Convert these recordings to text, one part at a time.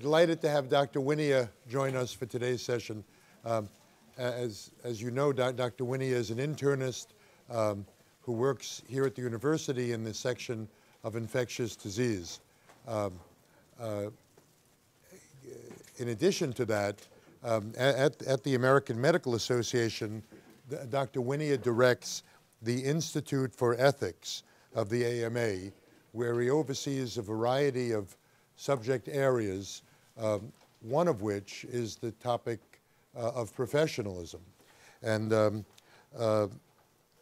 Delighted to have Dr. Wynia join us for today's session. Um, as, as you know, Dr. Wynia is an internist um, who works here at the university in the section of infectious disease. Um, uh, in addition to that, um, at, at the American Medical Association, Dr. Wynia directs the Institute for Ethics of the AMA, where he oversees a variety of subject areas, um, one of which is the topic uh, of professionalism. And um, uh,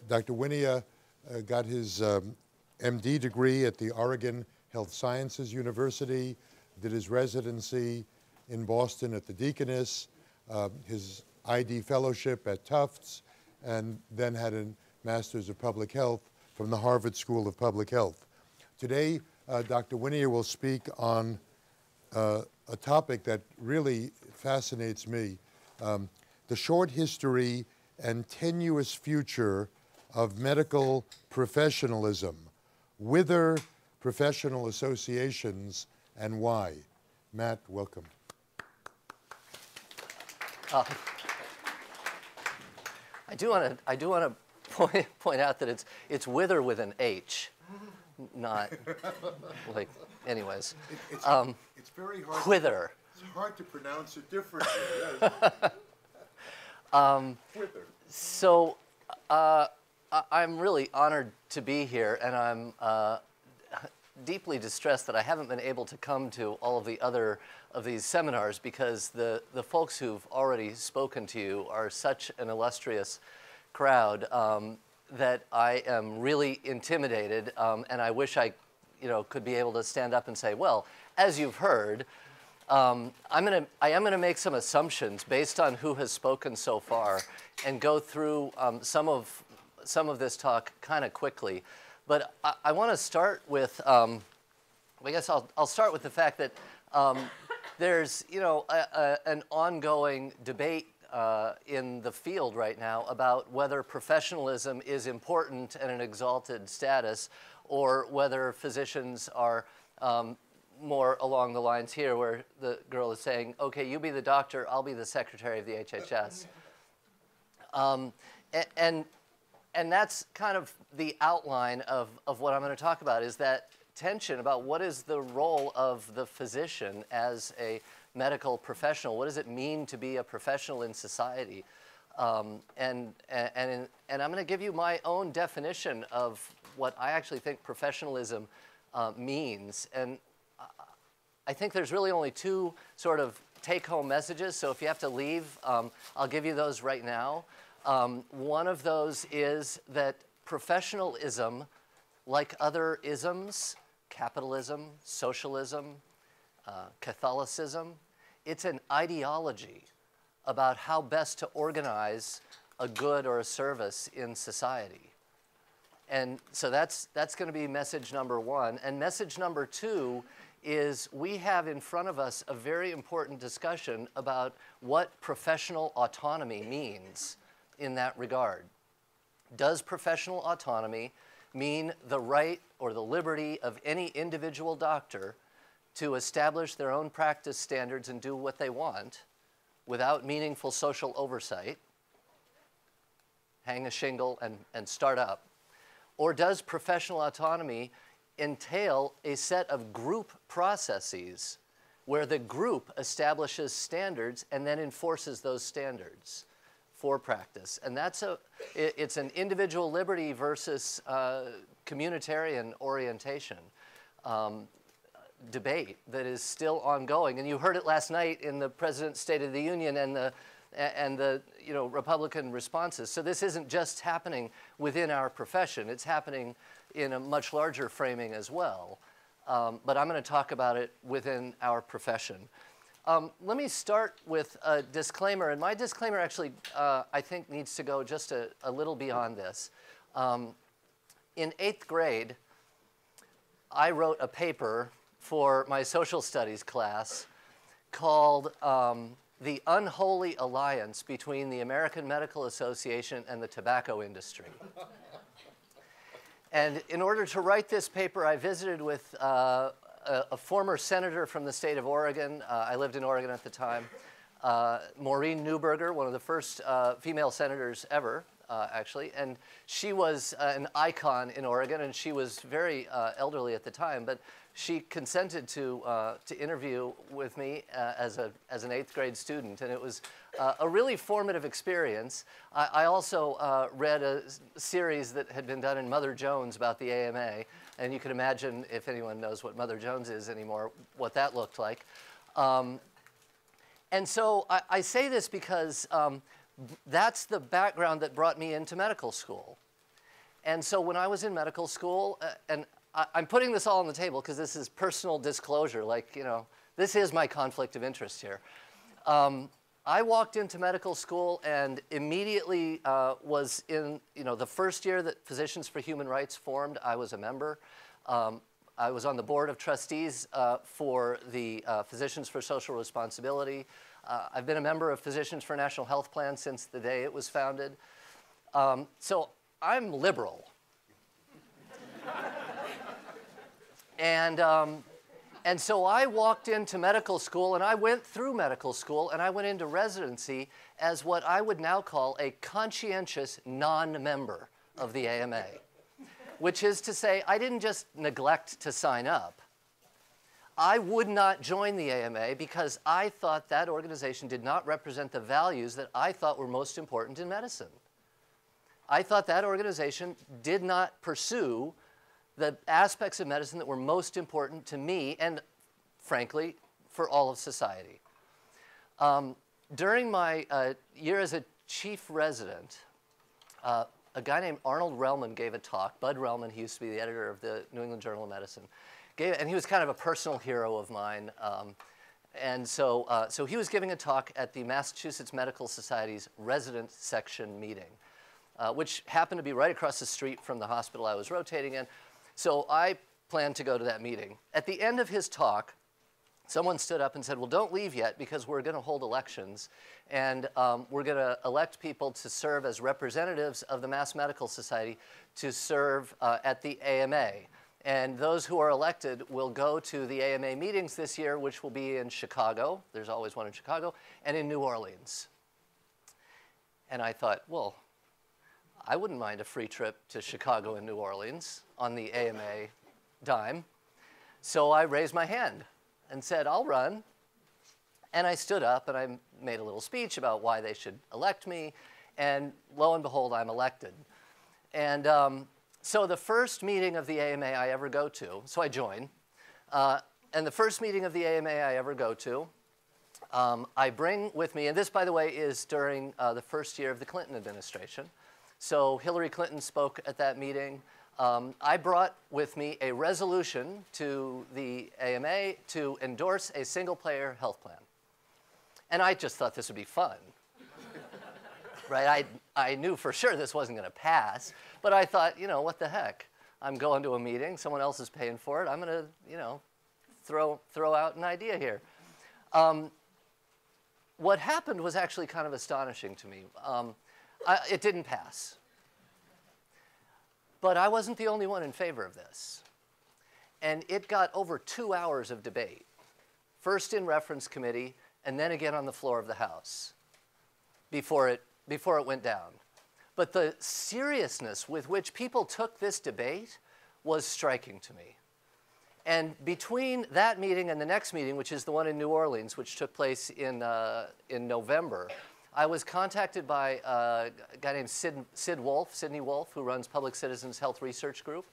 Dr. Wynia uh, got his um, MD degree at the Oregon Health Sciences University, did his residency in Boston at the Deaconess, uh, his ID fellowship at Tufts, and then had a Master's of Public Health from the Harvard School of Public Health. Today, uh, Dr. Wynia will speak on uh, a topic that really fascinates me, um, the short history and tenuous future of medical professionalism. Whither professional associations and why? Matt, welcome. Uh, I do want to. I do want to point point out that it's it's wither with an H, not like. Anyways, it, it's, um, it's very hard. Whither. To, it's hard to pronounce it differently. Yes. um, Whither. So, uh, I'm really honored to be here, and I'm uh, deeply distressed that I haven't been able to come to all of the other of these seminars because the, the folks who've already spoken to you are such an illustrious crowd um, that I am really intimidated um, and I wish I you know, could be able to stand up and say, well, as you've heard, um, I'm gonna, I am going to make some assumptions based on who has spoken so far and go through um, some, of, some of this talk kind of quickly. But I, I want to start with, um, I guess I'll, I'll start with the fact that um, there's, you know, a, a, an ongoing debate uh, in the field right now about whether professionalism is important and an exalted status or whether physicians are um, more along the lines here where the girl is saying, okay, you be the doctor, I'll be the secretary of the HHS. Um, and, and, and that's kind of the outline of, of what I'm going to talk about is that tension about what is the role of the physician as a medical professional. What does it mean to be a professional in society? Um, and, and, and I'm going to give you my own definition of what I actually think professionalism uh, means. And I think there's really only two sort of take-home messages. So if you have to leave, um, I'll give you those right now. Um, one of those is that professionalism, like other isms, capitalism, socialism, uh, Catholicism, it's an ideology about how best to organize a good or a service in society. And so that's, that's going to be message number one. And message number two is we have in front of us a very important discussion about what professional autonomy means in that regard. Does professional autonomy mean the right or the liberty of any individual doctor to establish their own practice standards and do what they want without meaningful social oversight, hang a shingle and, and start up? Or does professional autonomy entail a set of group processes where the group establishes standards and then enforces those standards for practice? And that's a, it, it's an individual liberty versus uh, communitarian orientation. Um, debate that is still ongoing. And you heard it last night in the President's State of the Union and the, and the you know, Republican responses. So this isn't just happening within our profession, it's happening in a much larger framing as well. Um, but I'm going to talk about it within our profession. Um, let me start with a disclaimer, and my disclaimer actually, uh, I think, needs to go just a, a little beyond this. Um, in eighth grade, I wrote a paper for my social studies class called um, The Unholy Alliance Between the American Medical Association and the Tobacco Industry. and in order to write this paper, I visited with uh, a, a, former senator from the state of Oregon. Uh, I lived in Oregon at the time. Uh, Maurine Neuberger, one of the first uh, female senators ever, uh, actually, and she was uh, an icon in Oregon, and she was very elderly at the time, but she consented to, to interview with me as, a, as an eighth grade student, and it was a really formative experience. I, I also read a series that had been done in Mother Jones about the AMA, and you can imagine, if anyone knows what Mother Jones is anymore, what that looked like. Um, and so I, I, say this because um, that's the background that brought me into medical school. And so when I was in medical school, uh, and I, am putting this all on the table because this is personal disclosure, like, you know, this is my conflict of interest here. Um, I walked into medical school and immediately uh, was in, you know, the first year that Physicians for Human Rights formed, I was a member. Um, I was on the board of trustees uh, for the uh, Physicians for Social Responsibility. Uh, I've been a member of Physicians for National Health Plan since the day it was founded. Um, so I'm liberal. And um, and so I walked into medical school and I went through medical school and I went into residency as what I would now call a conscientious non member of the AMA, which is to say, I didn't just neglect to sign up. I would not join the AMA because I thought that organization did not represent the values that I thought were most important in medicine. I thought that organization did not pursue the aspects of medicine that were most important to me and, frankly, for all of society. Um, during my uh, year as a chief resident, uh, a guy named Arnold Relman gave a talk. Bud Relman, he used to be the editor of the New England Journal of Medicine, gave, and he was kind of a personal hero of mine. Um, and so, uh, so he was giving a talk at the Massachusetts Medical Society's resident section meeting, uh, which happened to be right across the street from the hospital I was rotating in. So I planned to go to that meeting. At the end of his talk, someone stood up and said, well, don't leave yet because we're going to hold elections and um, we're going to elect people to serve as representatives of the Mass Medical Society to serve uh, at the AMA. And those who are elected will go to the AMA meetings this year, which will be in Chicago. There's always one in Chicago, and in New Orleans. And I thought, well, I wouldn't mind a free trip to Chicago and New Orleans on the AMA dime. So I raised my hand and said, I'll run. And I stood up and I made a little speech about why they should elect me. And lo and behold, I'm elected. And um, so the first meeting of the AMA I ever go to, so I join. Uh, and the first meeting of the AMA I ever go to, um, I bring with me, and this, by the way, is during uh, the first year of the Clinton administration. So Hillary Clinton spoke at that meeting. Um, I brought with me a resolution to the AMA to endorse a single payer health plan. And I just thought this would be fun. right? I, I knew for sure this wasn't going to pass, but I thought, you know, what the heck? I'm going to a meeting, someone else is paying for it. I'm going to, you know, throw, throw out an idea here. Um, what happened was actually kind of astonishing to me. Um, I, it didn't pass. But I wasn't the only one in favor of this. And it got over two hours of debate, first in reference committee and then again on the floor of the House before it, before it went down. But the seriousness with which people took this debate was striking to me. And between that meeting and the next meeting, which is the one in New Orleans, which took place in, uh, in November, I was contacted by uh, a guy named Sid, Sid Wolfe, Sidney Wolfe, who runs Public Citizens Health Research Group,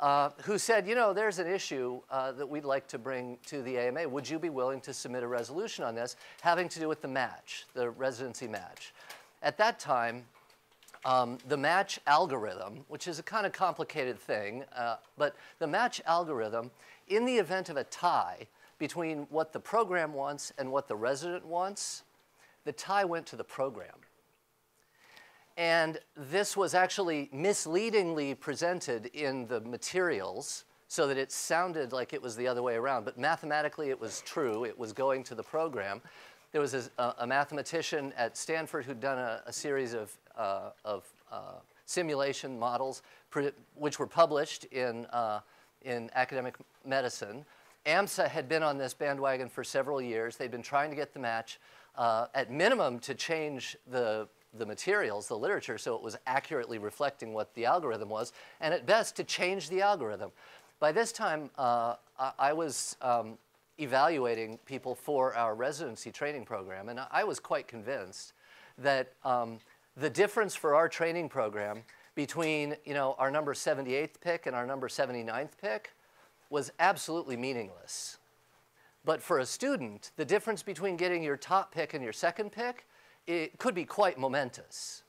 uh, who said, you know, there's an issue uh, that we'd like to bring to the AMA. Would you be willing to submit a resolution on this having to do with the match, the residency match? At that time, um, the match algorithm, which is a kind of complicated thing, uh, but the match algorithm, in the event of a tie between what the program wants and what the resident wants, the tie went to the program. And this was actually misleadingly presented in the materials so that it sounded like it was the other way around. But mathematically, it was true. It was going to the program. There was a, a mathematician at Stanford who'd done a, a series of, uh, of uh, simulation models, which were published in, uh, in academic medicine. AMSA had been on this bandwagon for several years. They'd been trying to get the match, uh, at minimum, to change the, the materials, the literature, so it was accurately reflecting what the algorithm was, and at best, to change the algorithm. By this time, uh, I, I, was um, evaluating people for our residency training program, and I was quite convinced that um, the difference for our training program between you know, our number 78th pick and our number 79th pick was absolutely meaningless. But for a student, the difference between getting your top pick and your second pick, it could be quite momentous.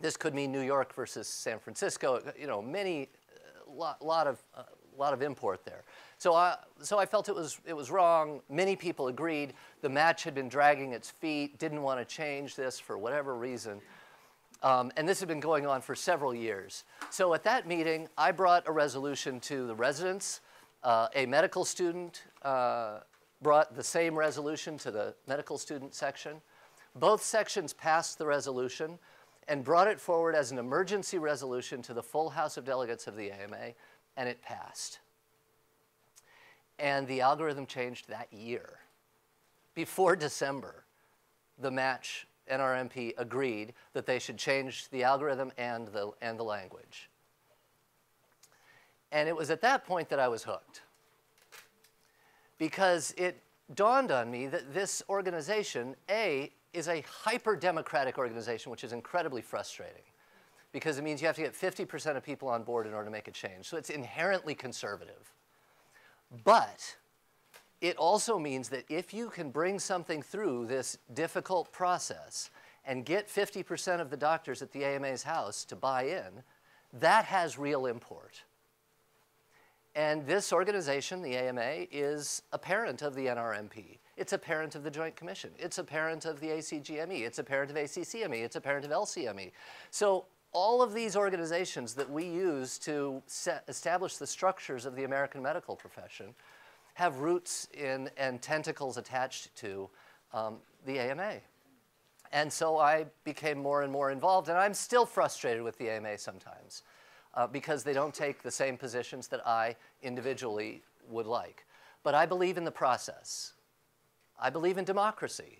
This could mean New York versus San Francisco, you know, many, uh, lot, lot, of, uh, lot of import there. So I, so I felt it was, it was wrong. Many people agreed. The match had been dragging its feet, didn't want to change this for whatever reason. Um, and this had been going on for several years. So at that meeting, I brought a resolution to the residents. Uh, a medical student uh, brought the same resolution to the medical student section. Both sections passed the resolution and brought it forward as an emergency resolution to the full House of Delegates of the AMA, and it passed. And the algorithm changed that year. Before December, the match NRMP agreed that they should change the algorithm and the, and the language. And it was at that point that I was hooked. Because it dawned on me that this organization, A, is a hyper democratic organization, which is incredibly frustrating because it means you have to get 50% of people on board in order to make a change. So it's inherently conservative. But it also means that if you can bring something through this difficult process and get 50% of the doctors at the AMA's house to buy in, that has real import. And this organization, the AMA, is a parent of the NRMP. It's a parent of the Joint Commission. It's a parent of the ACGME. It's a parent of ACCME. It's a parent of LCME. So all of these organizations that we use to establish the structures of the American medical profession have roots in and tentacles attached to um, the AMA. And so I became more and more involved, and I'm still frustrated with the AMA sometimes uh, because they don't take the same positions that I individually would like. But I believe in the process. I believe in democracy.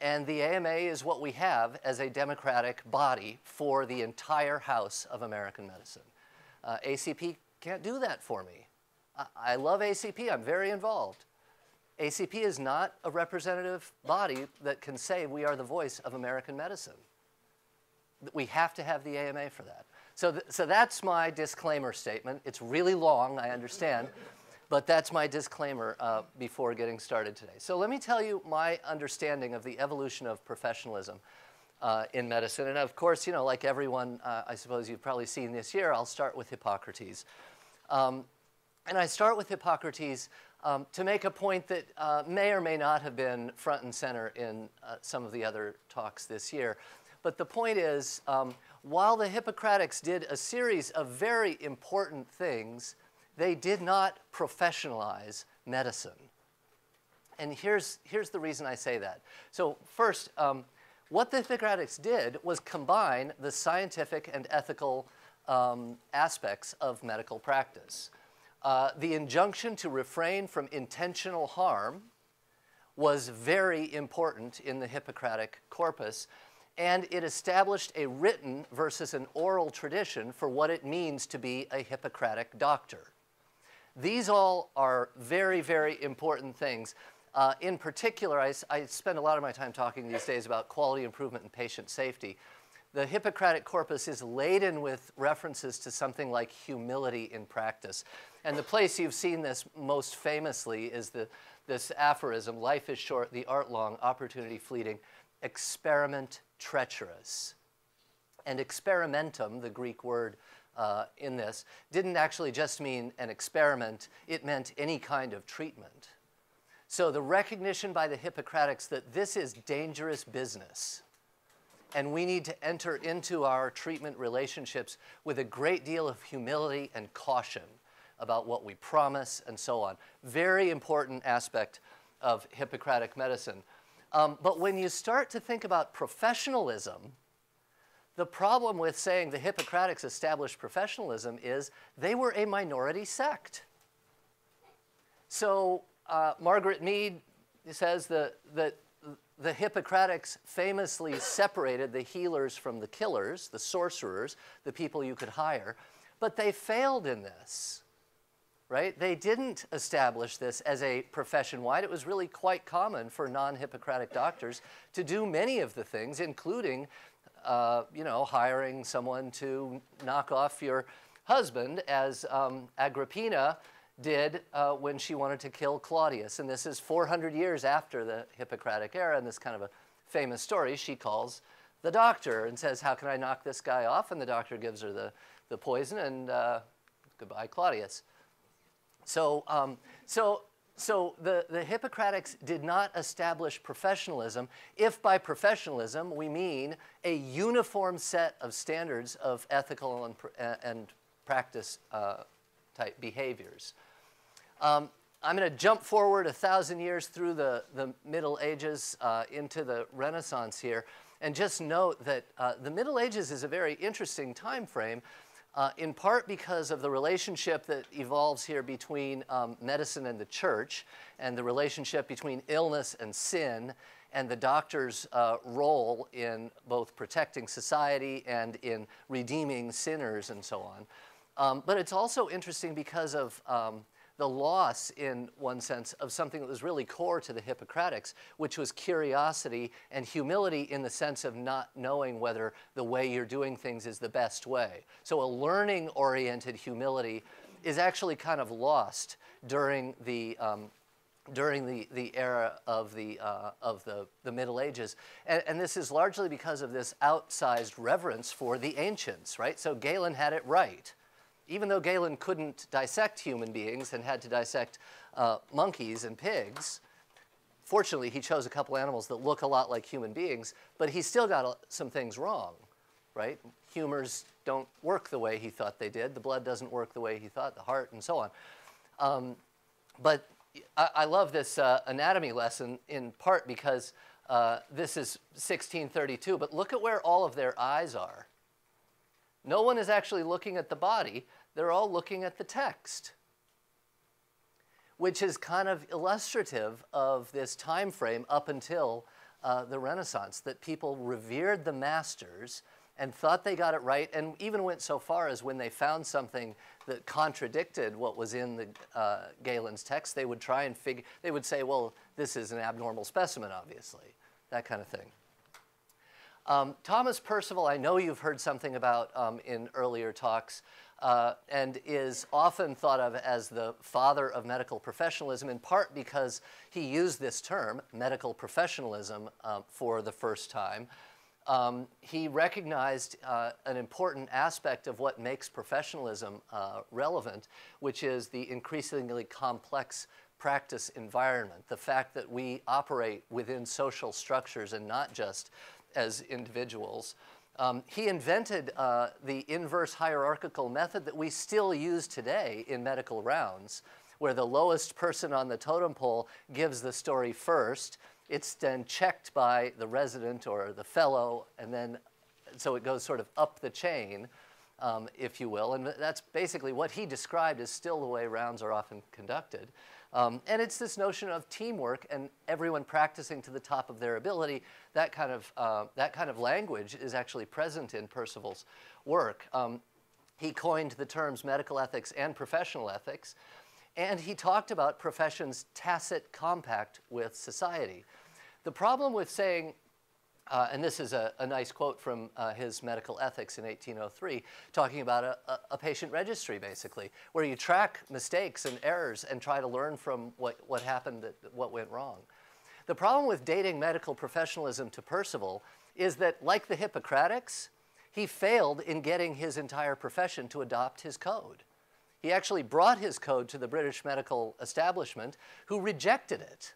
And the AMA is what we have as a democratic body for the entire house of American medicine. Uh, ACP can't do that for me. I love ACP, I'm very involved. ACP is not a representative body that can say we are the voice of American medicine. We have to have the AMA for that. So, th so that's my disclaimer statement. It's really long, I understand, but that's my disclaimer uh, before getting started today. So let me tell you my understanding of the evolution of professionalism uh, in medicine. And of course, you know, like everyone, uh, I suppose you've probably seen this year, I'll start with Hippocrates. Um, and I start with Hippocrates um, to make a point that uh, may or may not have been front and center in uh, some of the other talks this year. But the point is, um, while the Hippocratics did a series of very important things, they did not professionalize medicine. And here's, here's the reason I say that. So first, um, what the Hippocratics did was combine the scientific and ethical um, aspects of medical practice. Uh, the injunction to refrain from intentional harm was very important in the Hippocratic corpus, and it established a written versus an oral tradition for what it means to be a Hippocratic doctor. These all are very, very important things. Uh, in particular, I, I, spend a lot of my time talking these days about quality improvement and patient safety. The Hippocratic corpus is laden with references to something like humility in practice. And the place you've seen this most famously is the, this aphorism, life is short, the art long, opportunity fleeting, experiment treacherous. And experimentum, the Greek word uh, in this, didn't actually just mean an experiment, it meant any kind of treatment. So the recognition by the Hippocratics that this is dangerous business, and we need to enter into our treatment relationships with a great deal of humility and caution about what we promise and so on. Very important aspect of Hippocratic medicine. Um, but when you start to think about professionalism, the problem with saying the Hippocratics established professionalism is they were a minority sect. so uh, Margaret Mead says that, that the Hippocratics famously separated the healers from the killers, the sorcerers, the people you could hire, but they failed in this. Right? They didn't establish this as a profession wide. It was really quite common for non Hippocratic doctors to do many of the things, including, uh, you know, hiring someone to knock off your husband, as um, Agrippina did uh, when she wanted to kill Claudius. And this is 400 years after the Hippocratic era, and this kind of a famous story. She calls the doctor and says, How can I knock this guy off? And the doctor gives her the, the poison, and uh, goodbye, Claudius. So, um, so, so the, the Hippocratics did not establish professionalism, if by professionalism we mean a uniform set of standards of ethical and, and practice uh, type behaviors. Um, I'm going to jump forward a thousand years through the, the Middle Ages uh, into the Renaissance here, and just note that uh, the Middle Ages is a very interesting time frame, uh, in part because of the relationship that evolves here between um, medicine and the church, and the relationship between illness and sin, and the doctor's uh, role in both protecting society and in redeeming sinners and so on. Um, but it's also interesting because of um, the loss, in one sense, of something that was really core to the Hippocratics, which was curiosity and humility in the sense of not knowing whether the way you're doing things is the best way. So a learning oriented humility is actually kind of lost during the. Um, during the, the era of the, uh, of the, the Middle Ages. And, and this is largely because of this outsized reverence for the ancients, right? So Galen had it right even though Galen couldn't dissect human beings and had to dissect uh, monkeys and pigs, fortunately he chose a couple animals that look a lot like human beings, but he still got some things wrong, right? Humors don't work the way he thought they did. The blood doesn't work the way he thought, the heart, and so on. Um, but I, I, love this uh, anatomy lesson in part because uh, this is 1632, but look at where all of their eyes are. No one is actually looking at the body they're all looking at the text, which is kind of illustrative of this time frame up until uh, the Renaissance, that people revered the masters and thought they got it right, and even went so far as when they found something that contradicted what was in the uh, Galen's text, they would try and figure, they would say, well, this is an abnormal specimen, obviously, that kind of thing. Um, Thomas Percival, I know you've heard something about um, in earlier talks uh, and is often thought of as the father of medical professionalism, in part because he used this term, medical professionalism, uh, for the first time. Um, he recognized uh, an important aspect of what makes professionalism uh, relevant, which is the increasingly complex practice environment, the fact that we operate within social structures and not just as individuals. Um, he invented uh, the inverse hierarchical method that we still use today in medical rounds, where the lowest person on the totem pole gives the story first. It's then checked by the resident or the fellow, and then so it goes sort of up the chain, um, if you will. And that's basically what he described as still the way rounds are often conducted. Um, and it's this notion of teamwork and everyone practicing to the top of their ability. That kind of, uh, that kind of language is actually present in Percival's work. Um, he coined the terms medical ethics and professional ethics, and he talked about professions' tacit compact with society. The problem with saying uh, and this is a, a nice quote from uh, his medical ethics in 1803, talking about a, a, patient registry, basically, where you track mistakes and errors and try to learn from what, what happened, what went wrong. The problem with dating medical professionalism to Percival is that, like the Hippocratics, he failed in getting his entire profession to adopt his code. He actually brought his code to the British medical establishment, who rejected it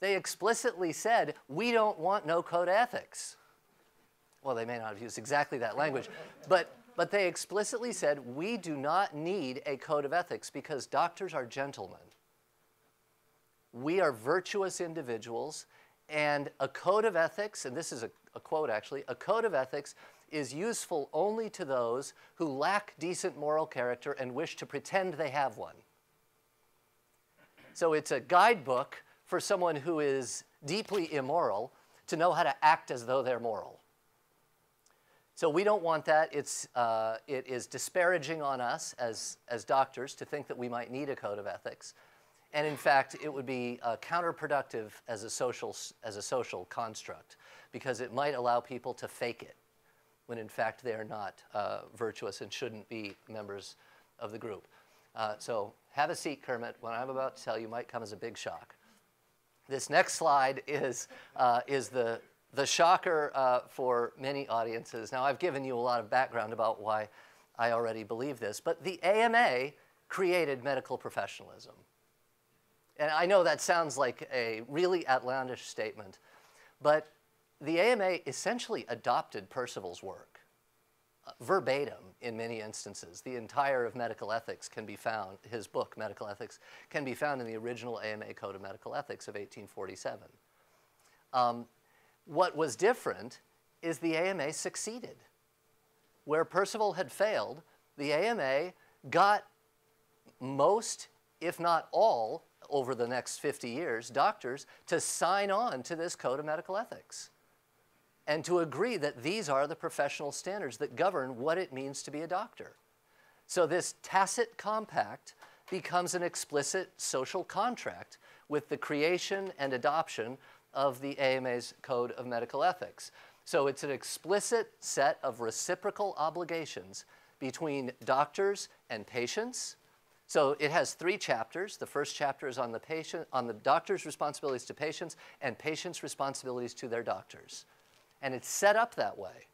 they explicitly said, we don't want no code ethics. Well, they may not have used exactly that language, but, but they explicitly said, we do not need a code of ethics because doctors are gentlemen. We are virtuous individuals, and a code of ethics, and this is a, a quote actually, a code of ethics is useful only to those who lack decent moral character and wish to pretend they have one. So it's a guidebook for someone who is deeply immoral to know how to act as though they're moral. So we don't want that. It's, uh, it is disparaging on us as, as doctors to think that we might need a code of ethics. And in fact, it would be uh, counterproductive as a, social, as a social construct because it might allow people to fake it when in fact they are not uh, virtuous and shouldn't be members of the group. Uh, so have a seat, Kermit. What I'm about to tell you might come as a big shock. This next slide is, uh, is the the shocker uh, for many audiences. Now, I've given you a lot of background about why I already believe this, but the AMA created medical professionalism. And I know that sounds like a really outlandish statement, but the AMA essentially adopted Percival's work, verbatim in many instances. The entire of medical ethics can be found, his book, Medical Ethics, can be found in the original AMA Code of Medical Ethics of 1847. Um, what was different is the AMA succeeded. Where Percival had failed, the AMA got most, if not all, over the next 50 years, doctors to sign on to this code of medical ethics and to agree that these are the professional standards that govern what it means to be a doctor. So this tacit compact becomes an explicit social contract with the creation and adoption of the AMA's Code of Medical Ethics. So it's an explicit set of reciprocal obligations between doctors and patients. So it has three chapters. The first chapter is on the patient, on the doctor's responsibilities to patients and patients' responsibilities to their doctors. And it's set up that way.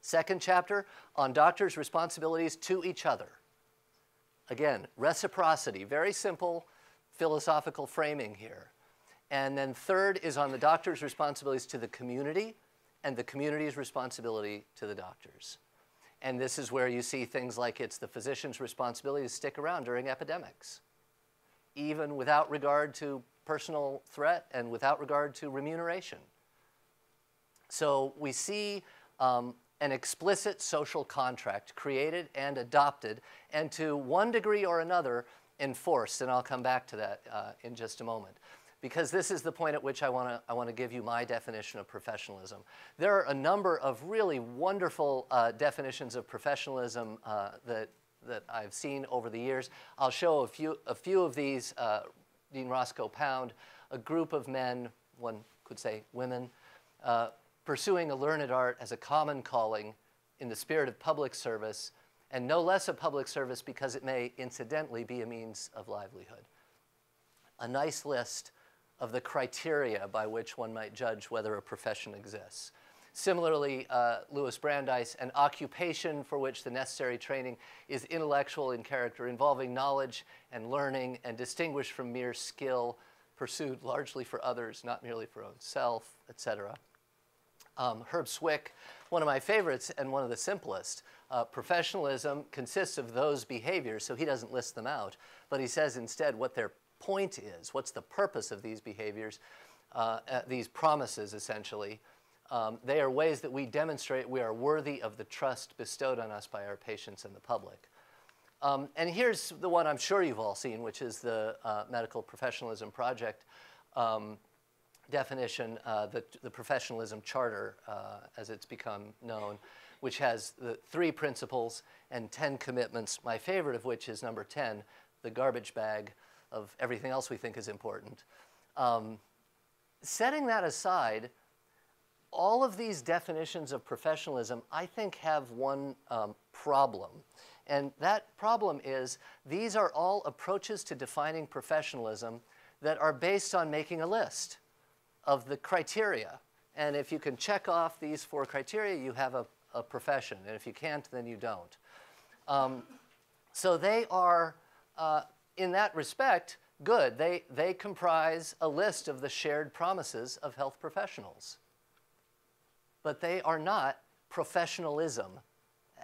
Second chapter on doctors' responsibilities to each other. Again, reciprocity, very simple philosophical framing here. And then third is on the doctor's responsibilities to the community and the community's responsibility to the doctors. And this is where you see things like it's the physician's responsibility to stick around during epidemics, even without regard to personal threat and without regard to remuneration. So we see um, an explicit social contract created and adopted, and to one degree or another, enforced. And I'll come back to that uh, in just a moment because this is the point at which I want to I want to give you my definition of professionalism. There are a number of really wonderful uh, definitions of professionalism uh, that that I've seen over the years. I'll show a few a few of these. Uh, Dean Roscoe Pound, a group of men, one could say women, uh, pursuing a learned art as a common calling in the spirit of public service, and no less a public service because it may incidentally be a means of livelihood. A nice list of the criteria by which one might judge whether a profession exists. Similarly, uh, Louis Brandeis, an occupation for which the necessary training is intellectual in character, involving knowledge and learning and distinguished from mere skill, pursued largely for others, not merely for oneself, etc. Um, Herb Swick, one of my favorites and one of the simplest. Uh, professionalism consists of those behaviors, so he doesn't list them out, but he says instead what they're point is, what's the purpose of these behaviors, uh, uh, these promises essentially. Um, they are ways that we demonstrate we are worthy of the trust bestowed on us by our patients and the public. Um, and here's the one I'm sure you've all seen, which is the uh, Medical Professionalism Project um, definition, uh, the, the, Professionalism Charter, uh, as it's become known, which has the three principles and 10 commitments, my favorite of which is number 10, the garbage bag of everything else we think is important. Um, setting that aside, all of these definitions of professionalism, I think, have one um, problem. And that problem is these are all approaches to defining professionalism that are based on making a list of the criteria. And if you can check off these four criteria, you have a, a profession. And if you can't, then you don't. Um, so they are uh, in that respect, good. They, they comprise a list of the shared promises of health professionals. But they are not professionalism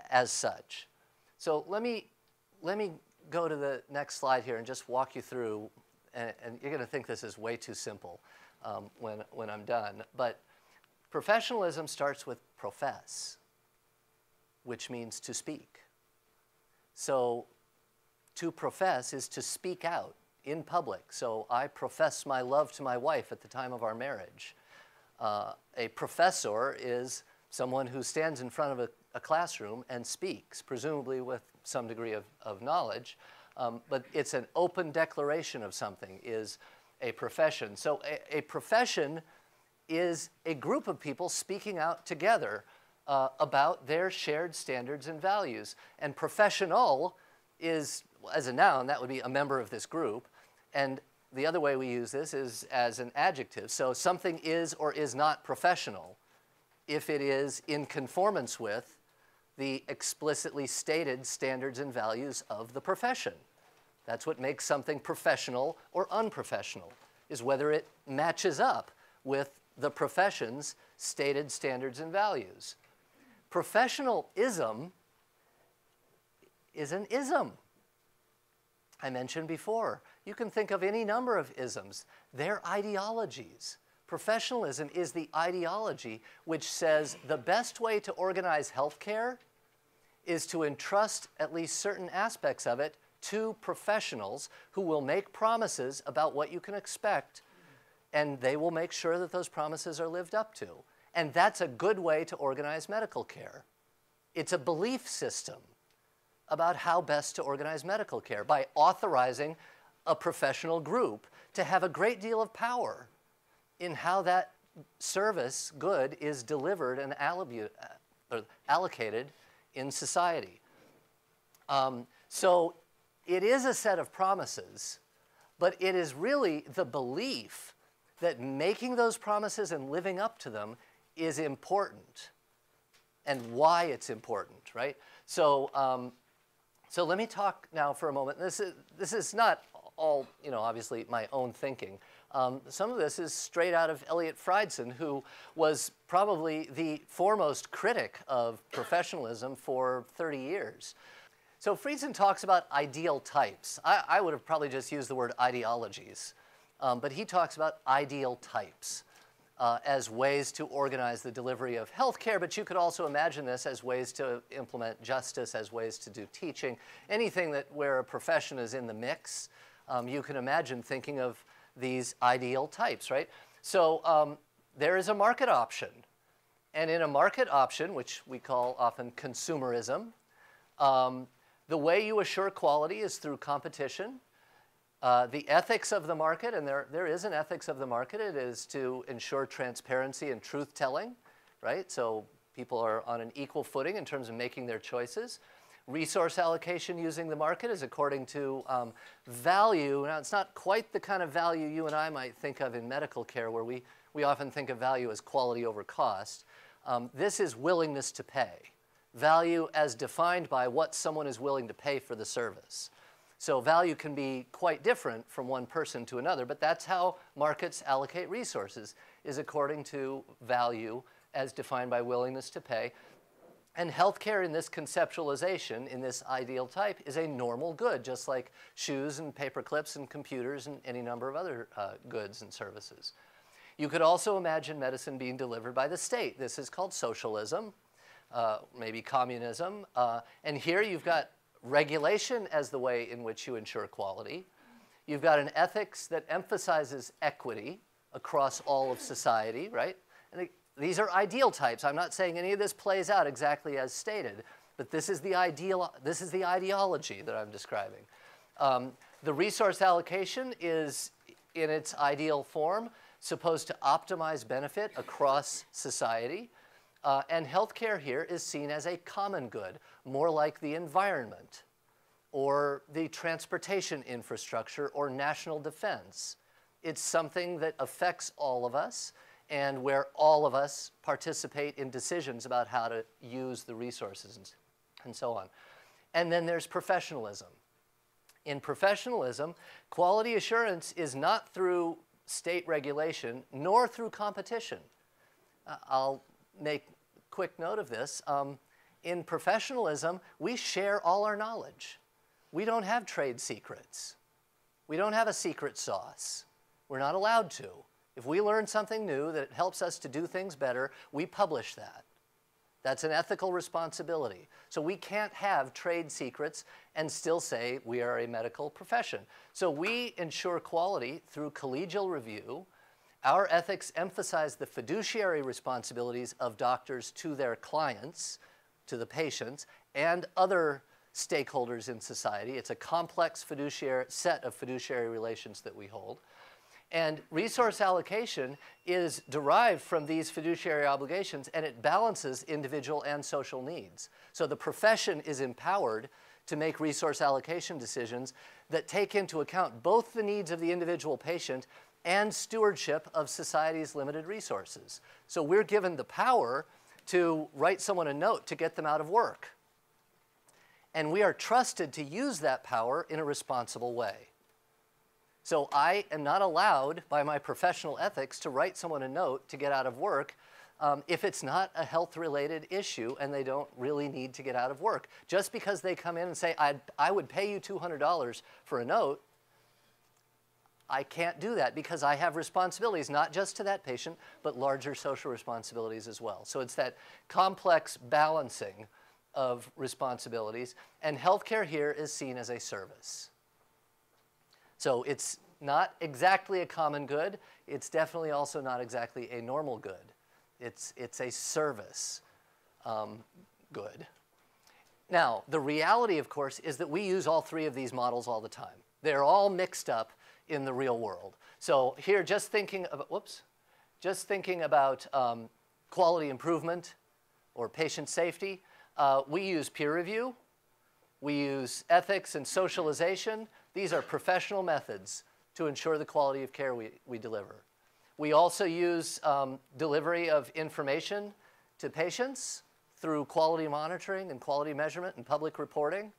as such. So let me, let me go to the next slide here and just walk you through, and, and you're going to think this is way too simple um, when, when I'm done. But professionalism starts with profess, which means to speak. So to profess is to speak out in public. So I profess my love to my wife at the time of our marriage. Uh, a professor is someone who stands in front of a, a, classroom and speaks, presumably with some degree of, of knowledge, um, but it's an open declaration of something, is a profession. So a, a profession is a group of people speaking out together uh, about their shared standards and values. And professional is, as a noun, that would be a member of this group. And the other way we use this is as an adjective. So something is or is not professional if it is in conformance with the explicitly stated standards and values of the profession. That's what makes something professional or unprofessional, is whether it matches up with the profession's stated standards and values. Professionalism is an ism. I mentioned before, you can think of any number of isms. They're ideologies. Professionalism is the ideology which says the best way to organize healthcare is to entrust at least certain aspects of it to professionals who will make promises about what you can expect, and they will make sure that those promises are lived up to. And that's a good way to organize medical care. It's a belief system about how best to organize medical care by authorizing a professional group to have a great deal of power in how that service good is delivered and uh, allocated in society. Um, so it is a set of promises, but it is really the belief that making those promises and living up to them is important and why it's important, right? So, um, so let me talk now for a moment. This is, this is not all, you know, obviously my own thinking. Um, some of this is straight out of Eliot Freidson, who was probably the foremost critic of professionalism for 30 years. So Freidson talks about ideal types. I, I would have probably just used the word ideologies, um, but he talks about ideal types uh, as ways to organize the delivery of healthcare, but you could also imagine this as ways to implement justice, as ways to do teaching, anything that where a profession is in the mix. Um, you can imagine thinking of these ideal types, right? So um, there is a market option. And in a market option, which we call often consumerism, um, the way you assure quality is through competition uh, the ethics of the market, and there, there is an ethics of the market, it is to ensure transparency and truth telling, right? So people are on an equal footing in terms of making their choices. Resource allocation using the market is according to um, value. Now, it's not quite the kind of value you and I might think of in medical care, where we, we often think of value as quality over cost. Um, this is willingness to pay. Value as defined by what someone is willing to pay for the service. So value can be quite different from one person to another, but that's how markets allocate resources, is according to value as defined by willingness to pay. And healthcare in this conceptualization, in this ideal type, is a normal good, just like shoes and paper clips and computers and any number of other uh, goods and services. You could also imagine medicine being delivered by the state. This is called socialism, uh, maybe communism. Uh, and here you've got regulation as the way in which you ensure quality. You've got an ethics that emphasizes equity across all of society, right? And these are ideal types. I'm not saying any of this plays out exactly as stated, but this is the ideal. This is the ideology that I'm describing. Um, the resource allocation is, in its ideal form, supposed to optimize benefit across society. Uh, and healthcare here is seen as a common good, more like the environment or the transportation infrastructure or national defense. It's something that affects all of us and where all of us participate in decisions about how to use the resources and, and so on. And then there's professionalism. In professionalism, quality assurance is not through state regulation nor through competition. Uh, I'll make quick note of this. Um, in professionalism, we share all our knowledge. We don't have trade secrets. We don't have a secret sauce. We're not allowed to. If we learn something new that helps us to do things better, we publish that. That's an ethical responsibility. So we can't have trade secrets and still say we are a medical profession. So we ensure quality through collegial review. Our ethics emphasize the fiduciary responsibilities of doctors to their clients, to the patients, and other stakeholders in society. It's a complex fiduciary set of fiduciary relations that we hold. And resource allocation is derived from these fiduciary obligations and it balances individual and social needs. So the profession is empowered to make resource allocation decisions that take into account both the needs of the individual patient and stewardship of society's limited resources. So we're given the power to write someone a note to get them out of work. And we are trusted to use that power in a responsible way. So I am not allowed by my professional ethics to write someone a note to get out of work um, if it's not a health related issue and they don't really need to get out of work. Just because they come in and say, I'd, I would pay you $200 for a note, I can't do that because I have responsibilities, not just to that patient, but larger social responsibilities as well. So it's that complex balancing of responsibilities, and healthcare here is seen as a service. So it's not exactly a common good. It's definitely also not exactly a normal good. It's, it's a service um, good. Now, the reality, of course, is that we use all three of these models all the time. They're all mixed up in the real world. So here, just thinking about, whoops, just thinking about um, quality improvement or patient safety, uh, we use peer review, we use ethics and socialization, these are professional methods to ensure the quality of care we, we deliver. We also use um, delivery of information to patients through quality monitoring and quality measurement and public reporting.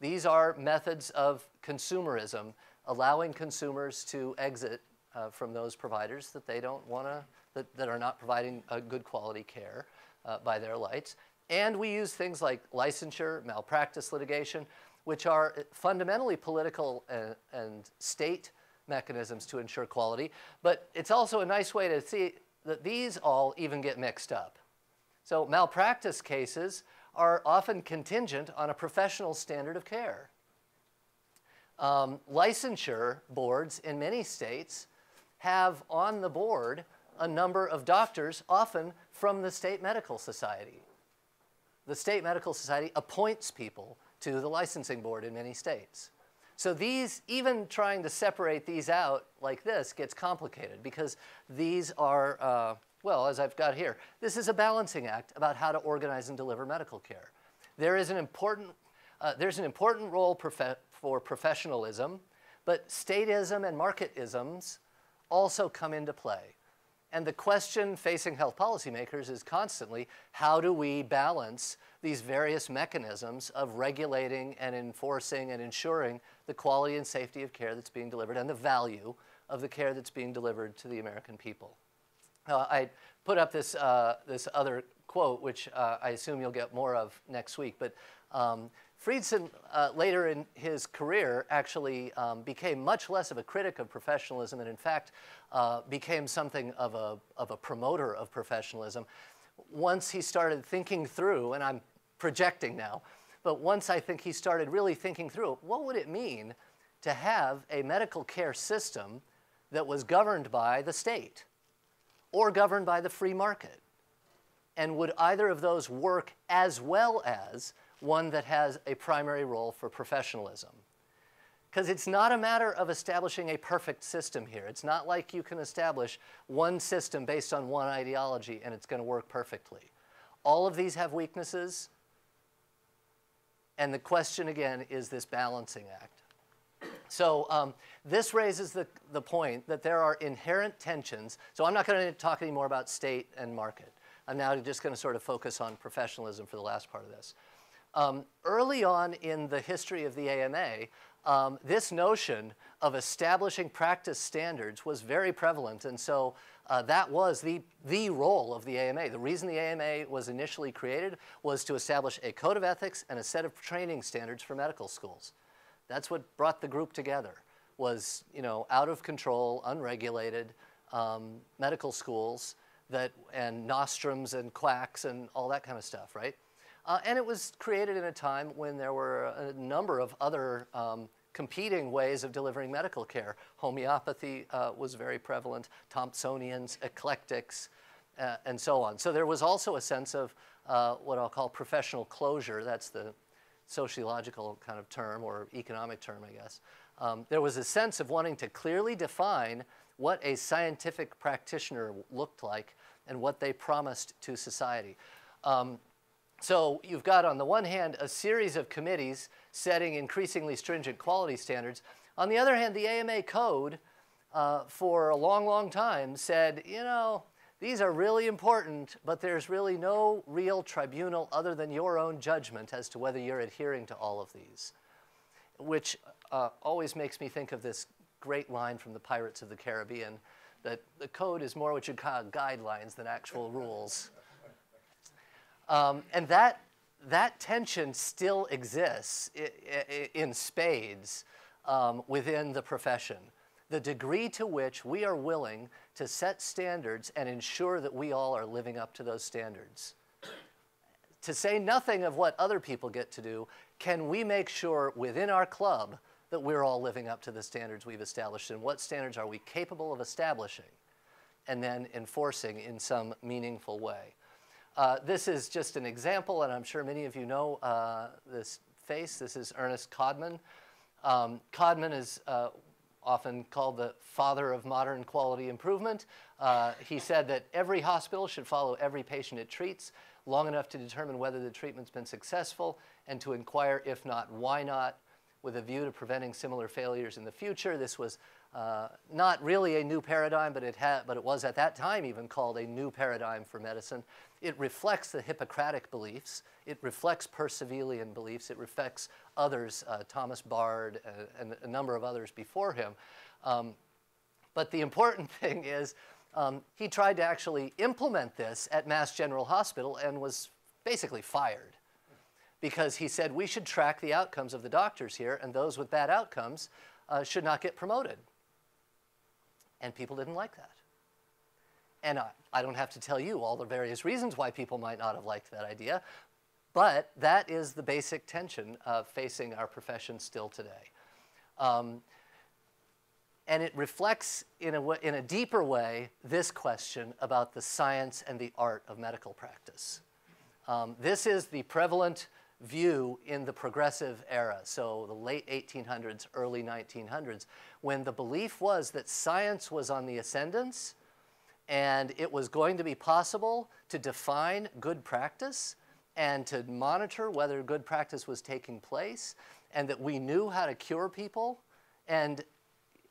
These are methods of consumerism, allowing consumers to exit uh, from those providers that they don't want to, that, that are not providing a good quality care uh, by their lights. And we use things like licensure, malpractice litigation, which are fundamentally political and, and state mechanisms to ensure quality. But it's also a nice way to see that these all even get mixed up. So malpractice cases are often contingent on a professional standard of care. Um, licensure boards in many states have on the board a number of doctors, often from the state medical society. The state medical society appoints people to the licensing board in many states. So these, even trying to separate these out like this gets complicated because these are, uh, well, as I've got here, this is a balancing act about how to organize and deliver medical care. There is an important, uh, there's an important role profe for professionalism, but statism and marketisms also come into play. And the question facing health policymakers is constantly, how do we balance these various mechanisms of regulating and enforcing and ensuring the quality and safety of care that's being delivered and the value of the care that's being delivered to the American people. Uh, I put up this, uh, this other quote, which uh, I assume you'll get more of next week, but um, Freidson, uh, later in his career, actually um, became much less of a critic of professionalism and, in fact, uh, became something of a, of a promoter of professionalism. Once he started thinking through, and I'm projecting now. But once I think he started really thinking through what would it mean to have a medical care system that was governed by the state or governed by the free market? And would either of those work as well as one that has a primary role for professionalism? Because it's not a matter of establishing a perfect system here. It's not like you can establish one system based on one ideology and it's going to work perfectly. All of these have weaknesses. And the question again is this balancing act. So um, this raises the, the point that there are inherent tensions. So I'm not going to talk anymore about state and market. I'm now just going to sort of focus on professionalism for the last part of this. Um, early on in the history of the AMA, um, this notion of establishing practice standards was very prevalent. And so uh, that was the, the role of the AMA. The reason the AMA was initially created was to establish a code of ethics and a set of training standards for medical schools. That's what brought the group together, was you know, out of control, unregulated um, medical schools that, and nostrums and quacks and all that kind of stuff, right? Uh, and it was created in a time when there were a number of other um, competing ways of delivering medical care. Homeopathy uh, was very prevalent, Thomsonians, eclectics, uh, and so on. So there was also a sense of uh, what I'll call professional closure. That's the sociological kind of term or economic term, I guess. Um, there was a sense of wanting to clearly define what a scientific practitioner looked like and what they promised to society. Um, so you've got, on the one hand, a series of committees setting increasingly stringent quality standards. On the other hand, the AMA code uh, for a long, long time said, you know, these are really important, but there's really no real tribunal other than your own judgment as to whether you're adhering to all of these, which uh, always makes me think of this great line from the Pirates of the Caribbean that the code is more what you call guidelines than actual rules. Um, and that, that tension still exists in spades um, within the profession. The degree to which we are willing to set standards and ensure that we all are living up to those standards. to say nothing of what other people get to do, can we make sure within our club that we're all living up to the standards we've established and what standards are we capable of establishing and then enforcing in some meaningful way. Uh, this is just an example, and I'm sure many of you know uh, this face. This is Ernest Codman. Um, Codman is uh, often called the father of modern quality improvement. Uh, he said that every hospital should follow every patient it treats long enough to determine whether the treatment's been successful and to inquire, if not, why not, with a view to preventing similar failures in the future. This was uh, not really a new paradigm, but it, had, but it was at that time even called a new paradigm for medicine. It reflects the Hippocratic beliefs. It reflects Percivalian beliefs. It reflects others, uh, Thomas Bard uh, and a number of others before him. Um, but the important thing is um, he tried to actually implement this at Mass General Hospital and was basically fired because he said we should track the outcomes of the doctors here, and those with bad outcomes uh, should not get promoted. And people didn't like that. And I, I don't have to tell you all the various reasons why people might not have liked that idea, but that is the basic tension of facing our profession still today. Um, and it reflects in a, in a deeper way this question about the science and the art of medical practice. Um, this is the prevalent view in the progressive era, so the late 1800s, early 1900s, when the belief was that science was on the ascendance and it was going to be possible to define good practice and to monitor whether good practice was taking place and that we knew how to cure people. And,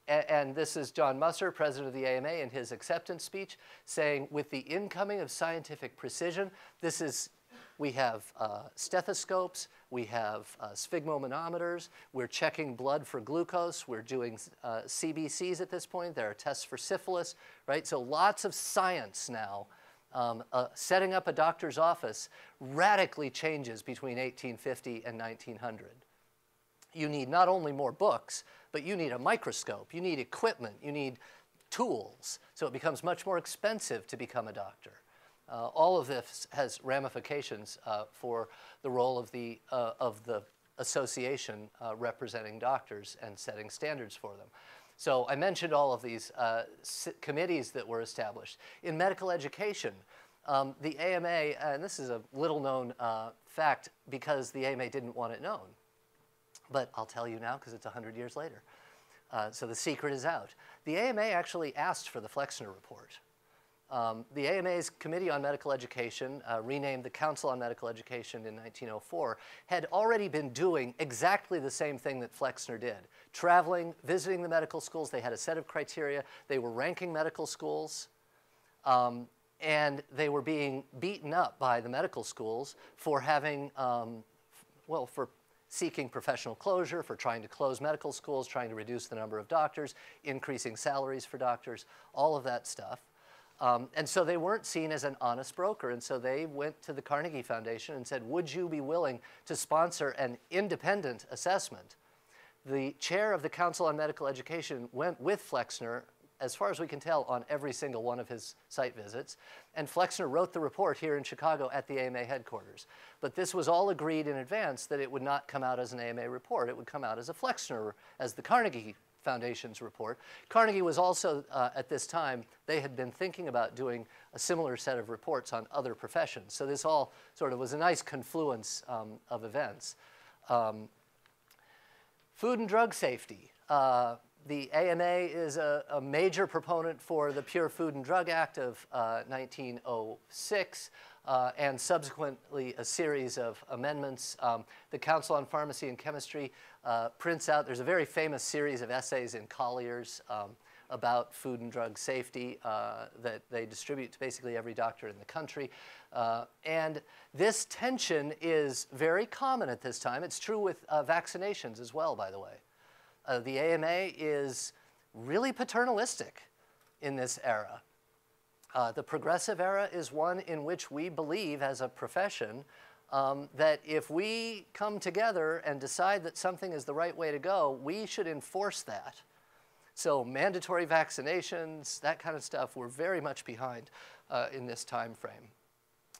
and this is John Musser, president of the AMA, in his acceptance speech, saying, with the incoming of scientific precision, this is we have uh, stethoscopes, we have uh, sphygmomanometers, we're checking blood for glucose, we're doing uh, CBCs at this point, there are tests for syphilis, right? So lots of science now. Um, uh, setting up a doctor's office radically changes between 1850 and 1900. You need not only more books, but you need a microscope, you need equipment, you need tools. So it becomes much more expensive to become a doctor. Uh, all of this has ramifications uh, for the role of the, uh, of the association uh, representing doctors and setting standards for them. So I mentioned all of these uh, committees that were established. In medical education, um, the AMA, and this is a little known uh, fact because the AMA didn't want it known, but I'll tell you now because it's 100 years later. so the secret is out. The AMA actually asked for the Flexner report. Um, the AMA's Committee on Medical Education, uh, renamed the Council on Medical Education in 1904, had already been doing exactly the same thing that Flexner did. Traveling, visiting the medical schools, they had a set of criteria. They were ranking medical schools, um, and they were being beaten up by the medical schools for having, um, well, for seeking professional closure, for trying to close medical schools, trying to reduce the number of doctors, increasing salaries for doctors, all of that stuff. Um, and so they weren't seen as an honest broker. And so they went to the Carnegie Foundation and said, Would you be willing to sponsor an independent assessment? The chair of the Council on Medical Education went with Flexner as far as we can tell, on every single one of his site visits. And Flexner wrote the report here in Chicago at the AMA headquarters. But this was all agreed in advance that it would not come out as an AMA report. It would come out as a Flexner, as the Carnegie Foundation's report. Carnegie was also, uh, at this time, they had been thinking about doing a similar set of reports on other professions. So this all sort of was a nice confluence um, of events. Um, food and drug safety. Uh, the AMA is a, a, major proponent for the Pure Food and Drug Act of uh, 1906 uh, and subsequently a series of amendments. Um, the Council on Pharmacy and Chemistry uh, prints out, there's a very famous series of essays in Collier's um, about food and drug safety uh, that they distribute to basically every doctor in the country. Uh, and this tension is very common at this time. It's true with uh, vaccinations as well, by the way. Uh, the AMA is really paternalistic in this era. Uh, the progressive era is one in which we believe as a profession um, that if we come together and decide that something is the right way to go, we should enforce that. So mandatory vaccinations, that kind of stuff, we're very much behind uh, in this time frame.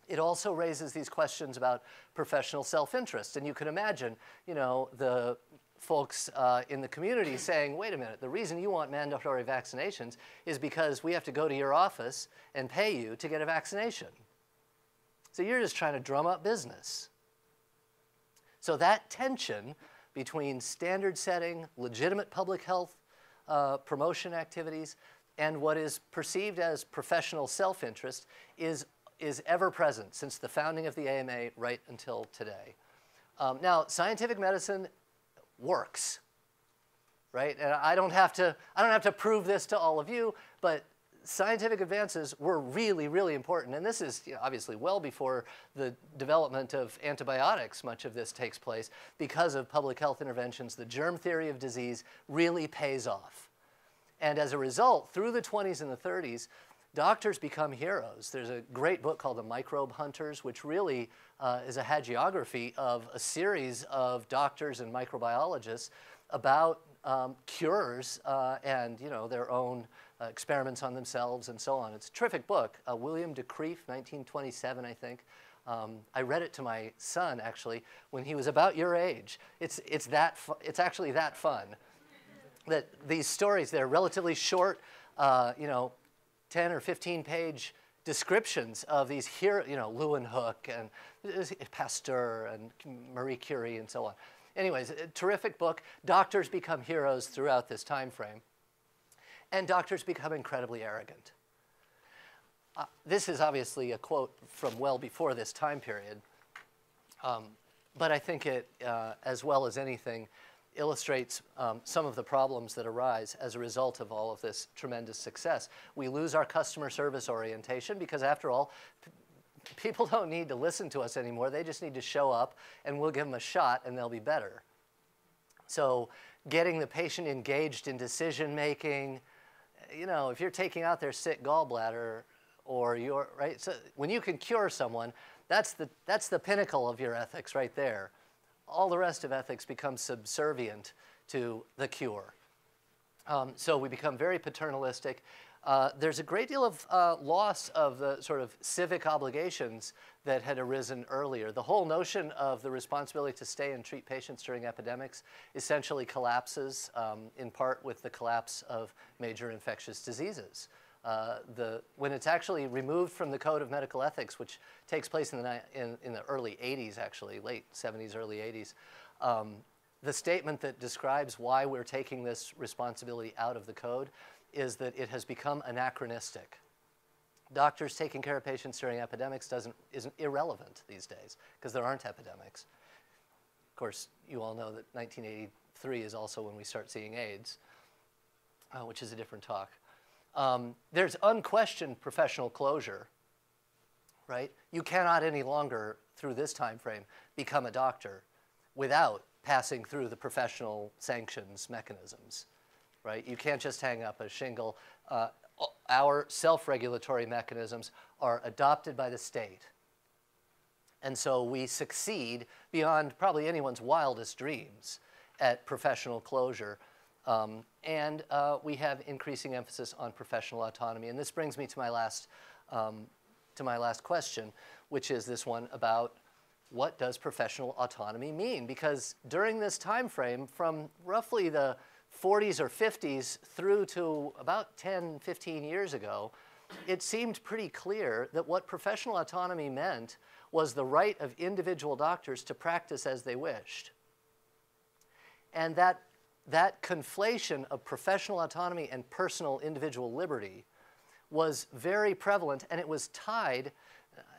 It also raises these questions about professional self-interest. And you can imagine, you know, the folks uh, in the community saying, wait a minute, the reason you want mandatory vaccinations is because we have to go to your office and pay you to get a vaccination. So you're just trying to drum up business. So that tension between standard setting, legitimate public health uh, promotion activities, and what is perceived as professional self-interest is, is ever present since the founding of the AMA right until today. Um, now, scientific medicine works, right? And I don't have to, I don't have to prove this to all of you, but scientific advances were really, really important. And this is you know, obviously well before the development of antibiotics, much of this takes place. Because of public health interventions, the germ theory of disease really pays off. And as a result, through the 20s and the 30s, doctors become heroes. There's a great book called The Microbe Hunters, which really uh, is a hagiography of a series of doctors and microbiologists about um, cures uh, and you know their own uh, experiments on themselves and so on. It's a terrific book. Uh, William de Kruif, 1927, I think. Um, I read it to my son actually when he was about your age. It's, it's, that it's actually that fun. That these stories, they're relatively short, uh, you know, 10 or 15 page descriptions of these here, you know, Leeuwenhoek and Pasteur and Marie Curie and so on. Anyways, terrific book. Doctors become heroes throughout this time frame and doctors become incredibly arrogant. Uh, this is obviously a quote from well before this time period, um, but I think it, uh, as well as anything, illustrates um, some of the problems that arise as a result of all of this tremendous success. We lose our customer service orientation because, after all, people don't need to listen to us anymore. They just need to show up, and we'll give them a shot, and they'll be better. So, getting the patient engaged in decision making, you know, if you're taking out their sick gallbladder or you're, right, so when you can cure someone, that's the, that's the pinnacle of your ethics right there. All the rest of ethics becomes subservient to the cure. Um, so we become very paternalistic. Uh, there's a great deal of uh, loss of the sort of civic obligations that had arisen earlier. The whole notion of the responsibility to stay and treat patients during epidemics essentially collapses, um, in part with the collapse of major infectious diseases. Uh, the, when it's actually removed from the Code of Medical Ethics, which takes place in the, in, in the early 80s, actually, late 70s, early 80s, um, the statement that describes why we're taking this responsibility out of the code is that it has become anachronistic. Doctors taking care of patients during epidemics doesn't, isn't irrelevant these days because there aren't epidemics. Of course, you all know that 1983 is also when we start seeing AIDS, uh, which is a different talk. Um, there's unquestioned professional closure, right? You cannot any longer, through this time frame, become a doctor without passing through the professional sanctions mechanisms right? You can't just hang up a shingle. Uh, our self-regulatory mechanisms are adopted by the state. And so we succeed beyond probably anyone's wildest dreams at professional closure. Um, and uh, we have increasing emphasis on professional autonomy. And this brings me to my last, um, to my last question, which is this one about what does professional autonomy mean? Because during this time frame, from roughly the 40s or 50s through to about 10, 15 years ago, it seemed pretty clear that what professional autonomy meant was the right of individual doctors to practice as they wished. And that, that conflation of professional autonomy and personal individual liberty was very prevalent, and it was tied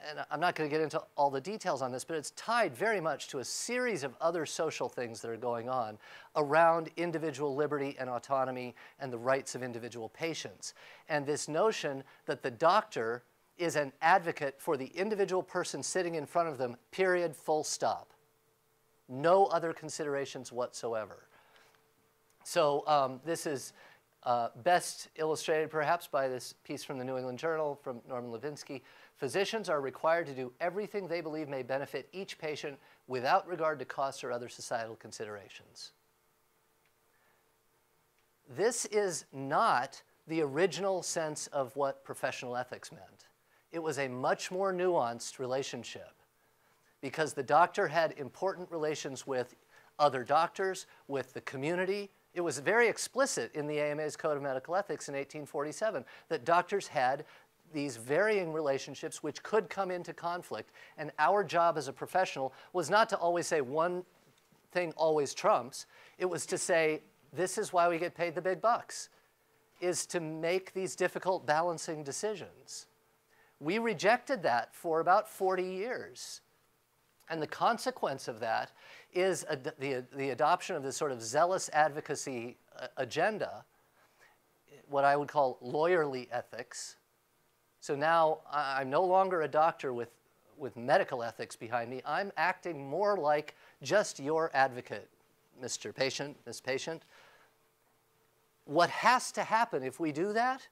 and I'm not going to get into all the details on this, but it's tied very much to a series of other social things that are going on around individual liberty and autonomy and the rights of individual patients. And this notion that the doctor is an advocate for the individual person sitting in front of them, period, full stop. No other considerations whatsoever. So um, this is uh, best illustrated perhaps by this piece from the New England Journal from Norman Levinsky. Physicians are required to do everything they believe may benefit each patient without regard to costs or other societal considerations. This is not the original sense of what professional ethics meant. It was a much more nuanced relationship because the doctor had important relations with other doctors, with the community. It was very explicit in the AMA's Code of Medical Ethics in 1847 that doctors had these varying relationships which could come into conflict. And our job as a professional was not to always say one thing always trumps. It was to say, this is why we get paid the big bucks, is to make these difficult balancing decisions. We rejected that for about 40 years. And the consequence of that is the, the adoption of this sort of zealous advocacy uh, agenda, what I would call lawyerly ethics, so now I'm no longer a doctor with, with medical ethics behind me. I'm acting more like just your advocate, Mr. Patient, Miss Patient. What has to happen if we do that?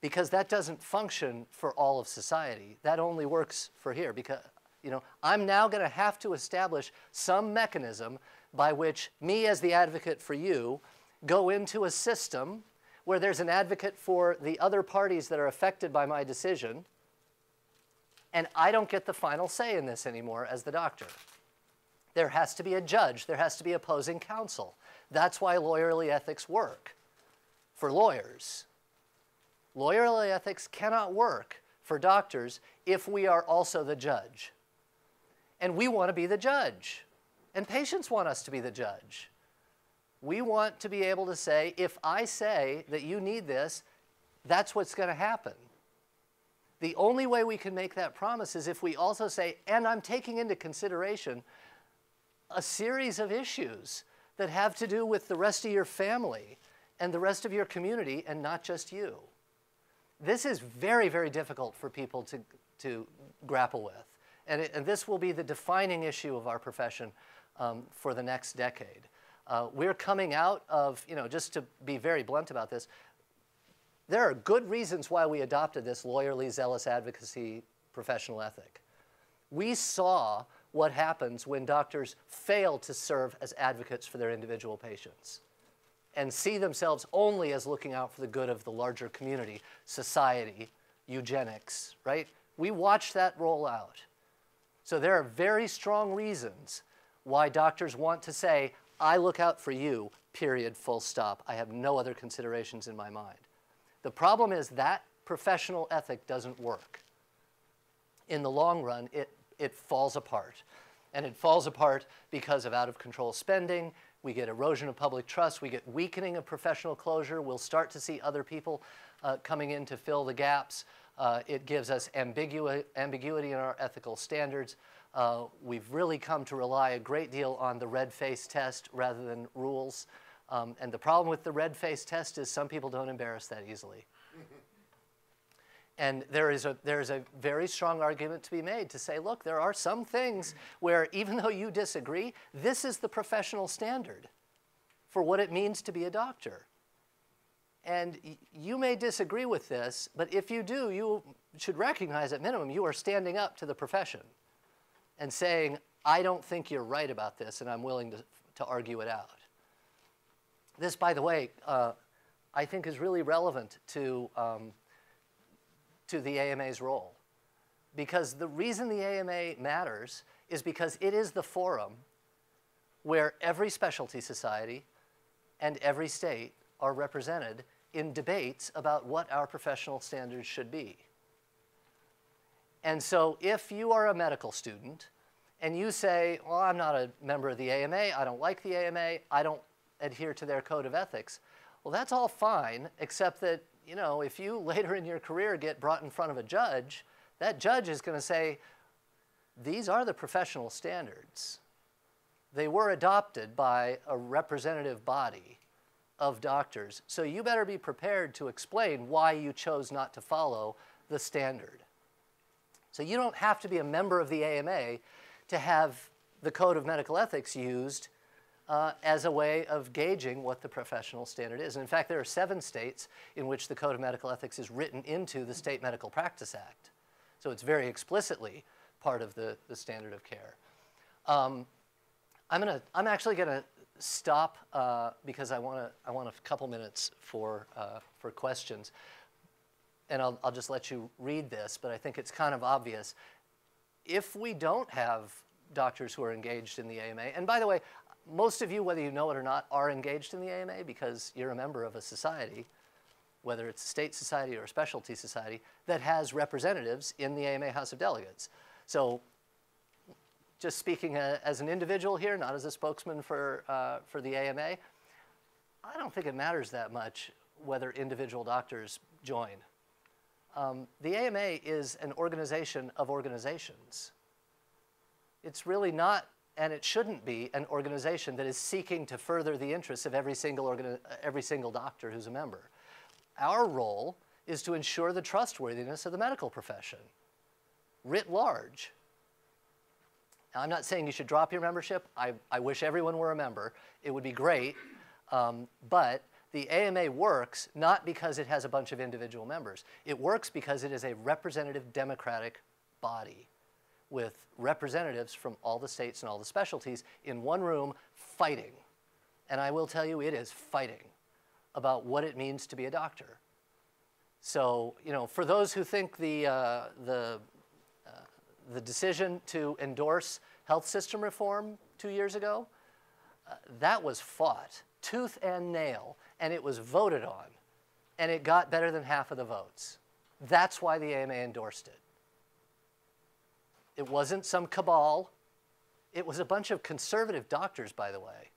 Because that doesn't function for all of society. That only works for here. Because, you know, I'm now going to have to establish some mechanism by which me as the advocate for you go into a system where there's an advocate for the other parties that are affected by my decision, and I don't get the final say in this anymore as the doctor. There has to be a judge, there has to be opposing counsel. That's why lawyerly ethics work for lawyers. Lawyerly ethics cannot work for doctors if we are also the judge. And we want to be the judge. And patients want us to be the judge. We want to be able to say, if I say that you need this, that's what's going to happen. The only way we can make that promise is if we also say, and I'm taking into consideration a series of issues that have to do with the rest of your family and the rest of your community and not just you. This is very, very difficult for people to, to grapple with. And, it, and this will be the defining issue of our profession um, for the next decade. Uh, we're coming out of, you know, just to be very blunt about this, there are good reasons why we adopted this lawyerly, zealous advocacy professional ethic. We saw what happens when doctors fail to serve as advocates for their individual patients and see themselves only as looking out for the good of the larger community, society, eugenics, right? We watched that roll out. So there are very strong reasons why doctors want to say, I look out for you, period, full stop. I have no other considerations in my mind. The problem is that professional ethic doesn't work. In the long run, it, it falls apart. And it falls apart because of out of control spending. We get erosion of public trust. We get weakening of professional closure. We'll start to see other people uh, coming in to fill the gaps. Uh, it gives us ambigu ambiguity in our ethical standards. Uh, we've really come to rely a great deal on the red face test rather than rules. Um, and the problem with the red face test is some people don't embarrass that easily. and there is, a, there is a very strong argument to be made to say, look, there are some things where even though you disagree, this is the professional standard for what it means to be a doctor. And you may disagree with this, but if you do, you should recognize at minimum you are standing up to the profession and saying, I don't think you're right about this and I'm willing to, to argue it out. this, by the way, uh, I think is really relevant to, um, to the AMA's role. Because the reason the AMA matters is because it is the forum where every specialty society and every state are represented in debates about what our professional standards should be. And so if you are a medical student and you say, well, I'm not a member of the AMA, I don't like the AMA, I don't adhere to their code of ethics, well, that's all fine, except that, you know, if you later in your career get brought in front of a judge, that judge is going to say, these are the professional standards. They were adopted by a representative body of doctors. So you better be prepared to explain why you chose not to follow the standard. So you don't have to be a member of the AMA to have the Code of Medical Ethics used uh, as a way of gauging what the professional standard is. And in fact, there are seven states in which the Code of Medical Ethics is written into the State Medical Practice Act. So it's very explicitly part of the, the standard of care. Um, I'm, gonna, I'm actually going to stop uh, because I want, to, I want a couple minutes for, uh, for questions. And I'll, I'll just let you read this, but I think it's kind of obvious. If we don't have doctors who are engaged in the AMA, and by the way, most of you, whether you know it or not, are engaged in the AMA because you're a member of a society whether it's a state society or a specialty society, that has representatives in the AMA House of Delegates. So just speaking uh, as an individual here, not as a spokesman for, uh, for the AMA, I don't think it matters that much whether individual doctors join. Um, the AMA is an organization of organizations. It's really not, and it shouldn't be, an organization that is seeking to further the interests of every single, every single doctor who's a member. Our role is to ensure the trustworthiness of the medical profession, writ large. Now, I'm not saying you should drop your membership. I, I wish everyone were a member. It would be great. Um, but the AMA works not because it has a bunch of individual members. It works because it is a representative democratic body with representatives from all the states and all the specialties in one room fighting. And I will tell you, it is fighting about what it means to be a doctor. So, you know, for those who think the, uh, the, uh, the decision to endorse health system reform two years ago, uh, that was fought tooth and nail, and it was voted on, and it got better than half of the votes. That's why the AMA endorsed it. It wasn't some cabal. It was a bunch of conservative doctors, by the way,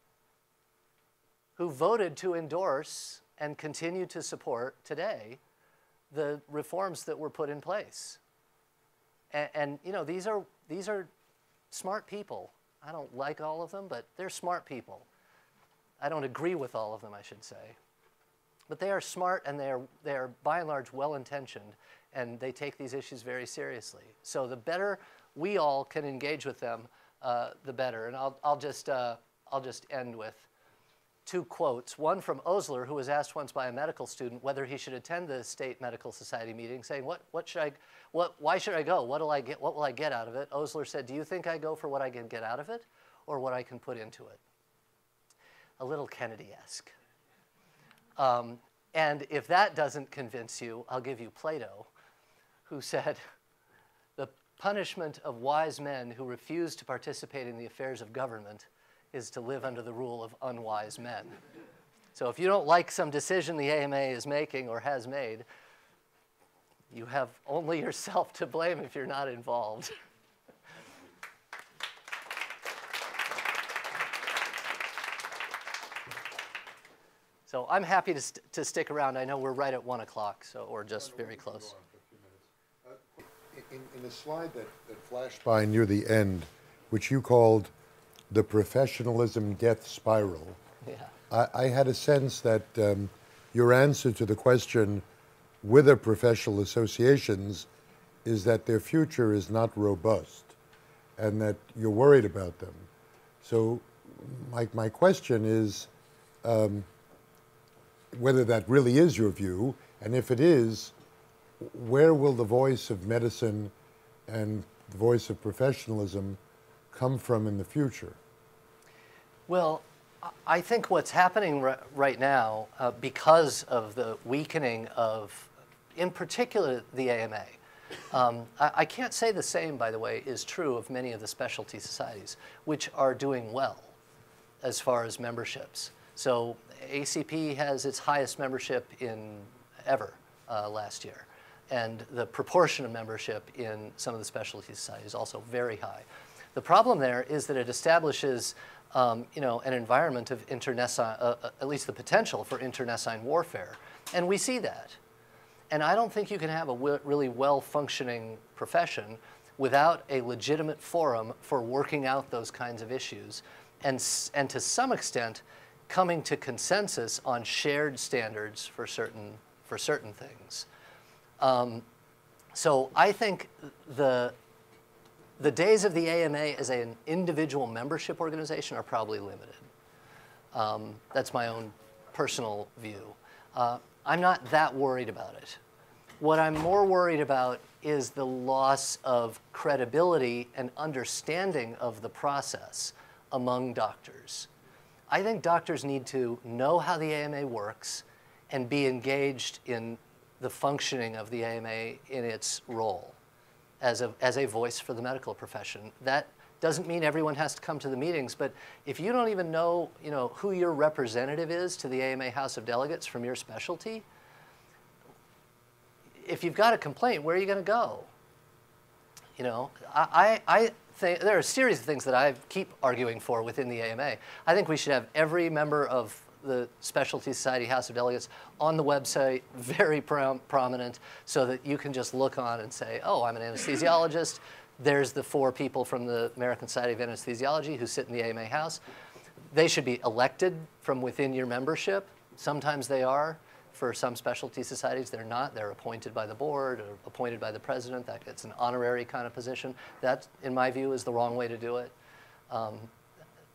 who voted to endorse and continue to support today the reforms that were put in place. And, and, you know, these are, these are smart people. I don't like all of them, but they're smart people. I don't agree with all of them, I should say. But they are smart and they are, they are by and large well intentioned and they take these issues very seriously. So the better we all can engage with them, uh, the better. And I'll, I'll, just, uh, I'll just end with two quotes. One from Osler, who was asked once by a medical student whether he should attend the state medical society meeting, saying, "What, what should I, what, why should I go? What will I get? What will I get out of it?" Osler said, "Do you think I go for what I can get out of it, or what I can put into it?" A little Kennedy-esque. Um, and if that doesn't convince you, I'll give you Plato, who said, "The punishment of wise men who refuse to participate in the affairs of government." is to live under the rule of unwise men. So if you don't like some decision the AMA is making or has made, you have only yourself to blame if you're not involved. So I'm happy to, st to stick around. I know we're right at 1 o'clock, so or just very close. In, in the slide that, that flashed by near the end, which you called the professionalism death spiral. Yeah. I, I had a sense that um, your answer to the question with the professional associations is that their future is not robust and that you're worried about them. So, my, my question is um, whether that really is your view, and if it is, where will the voice of medicine and the voice of professionalism come from in the future? Well, I think what's happening right now, uh, because of the weakening of, in particular, the AMA, um, I, I can't say the same, by the way, is true of many of the specialty societies, which are doing well as far as memberships. So ACP has its highest membership in ever uh, last year. And the proportion of membership in some of the specialty societies is also very high. The problem there is that it establishes um, you know, an environment of internecine, uh, uh, at least the potential for internecine warfare. And we see that. And I don't think you can have a really well functioning profession without a legitimate forum for working out those kinds of issues and, and to some extent coming to consensus on shared standards for certain, for certain things. Um, so I think the, the days of the AMA as an individual membership organization are probably limited. Um, that's my own personal view. Uh, I'm not that worried about it. What I'm more worried about is the loss of credibility and understanding of the process among doctors. I think doctors need to know how the AMA works and be engaged in the functioning of the AMA in its role as a, as a voice for the medical profession. That doesn't mean everyone has to come to the meetings, but if you don't even know, you know who your representative is to the AMA House of Delegates from your specialty, if you've got a complaint, where are you going to go? You know, I, I, There are a series of things that I keep arguing for within the AMA. I think we should have every member of the Specialty Society House of Delegates on the website, very prom prominent, so that you can just look on and say, oh, I'm an anesthesiologist. There's the four people from the American Society of Anesthesiology who sit in the AMA House. They should be elected from within your membership. Sometimes they are. For some specialty societies, they're not. They're appointed by the board or appointed by the president. That it's an honorary kind of position. That, in my view, is the wrong way to do it. Um,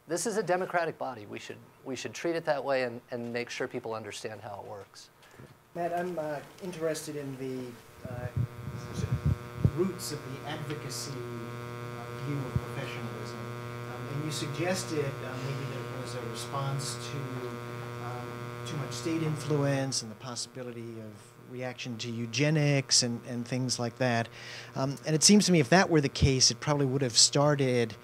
this is a democratic body. We should, we should treat it that way and, and make sure people understand how it works. Matt, I'm uh, interested in the uh, roots of the advocacy uh, view of professionalism. Um, and you suggested uh, maybe there was a response to too much state influence and the possibility of reaction to eugenics and, and things like that. Um, and it seems to me if that were the case, it probably would have started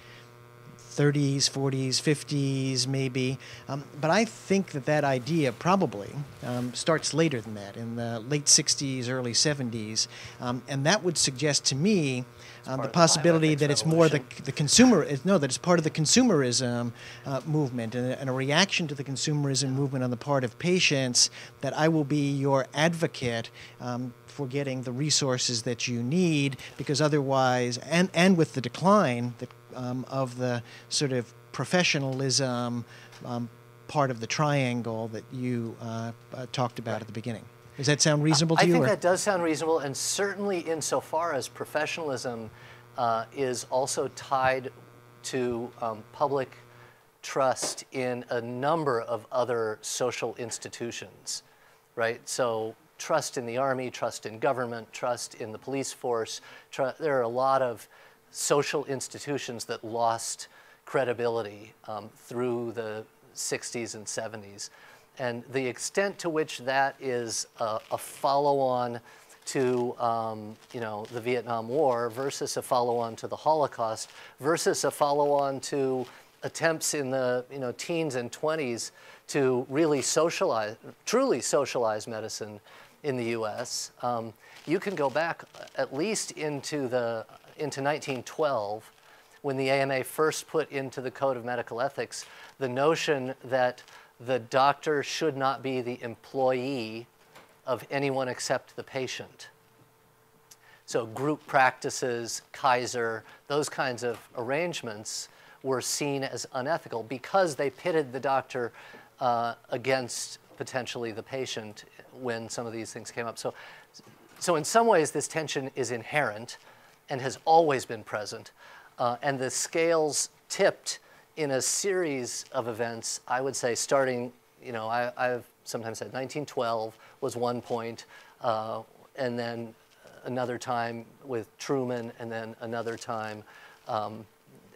30s, 40s, 50s, maybe. Um, but I think that that idea probably um, starts later than that, in the late 60s, early 70s. Um, and that would suggest to me um, the possibility that it's more the, the consumer, no, that it's part of the consumerism uh, movement and, and, a reaction to the consumerism movement on the part of patients that I will be your advocate um, for getting the resources that you need because otherwise, and, and with the decline that um, of the sort of professionalism um, part of the triangle that you uh, uh, talked about right. at the beginning. Does that sound reasonable to I you? I think or? that does sound reasonable, and certainly insofar as professionalism uh, is also tied to um, public trust in a number of other social institutions, right? So trust in the army, trust in government, trust in the police force. there are a lot of social institutions that lost credibility um, through the 60s and 70s. And the extent to which that is a, a follow-on to um, you know, the Vietnam War versus a follow-on to the Holocaust versus a follow-on to attempts in the you know, teens and 20s to really socialize, truly socialize medicine in the U.S. Um, you can go back at least into the into 1912, when the AMA first put into the Code of Medical Ethics the notion that the doctor should not be the employee of anyone except the patient. So group practices, Kaiser, those kinds of arrangements were seen as unethical because they pitted the doctor uh, against potentially the patient when some of these things came up. So, so in some ways, this tension is inherent and has always been present. Uh, and the scales tipped in a series of events, I would say starting, you know, I, have sometimes said 1912 was one point, uh, and then another time with Truman, and then another time um,